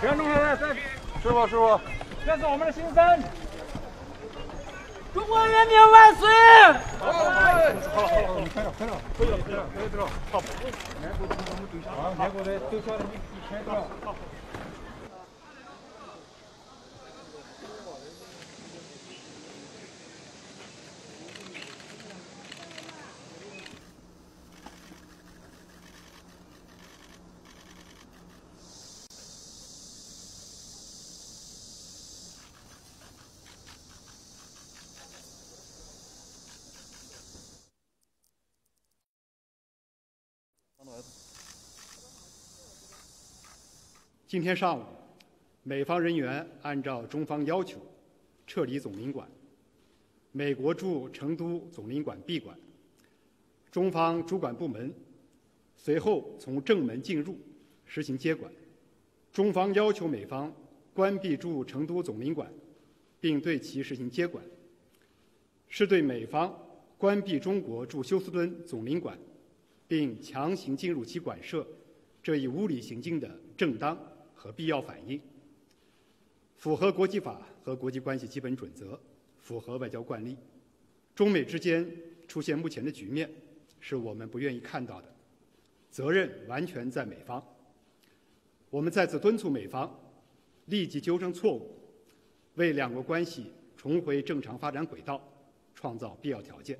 师傅，师傅，这是我们的新生。中国人民万岁！好了好了，好了好了，你快点快点，可以了可以了可以了，好。美国从我们对象，啊，美国的都晓得你你开多今天上午，美方人员按照中方要求撤离总领馆，美国驻成都总领馆闭馆。中方主管部门随后从正门进入，实行接管。中方要求美方关闭驻成都总领馆，并对其实行接管，是对美方关闭中国驻休斯敦总领馆，并强行进入其馆舍这一无理行径的正当。和必要反应，符合国际法和国际关系基本准则，符合外交惯例。中美之间出现目前的局面，是我们不愿意看到的，责任完全在美方。我们再次敦促美方立即纠正错误，为两国关系重回正常发展轨道创造必要条件。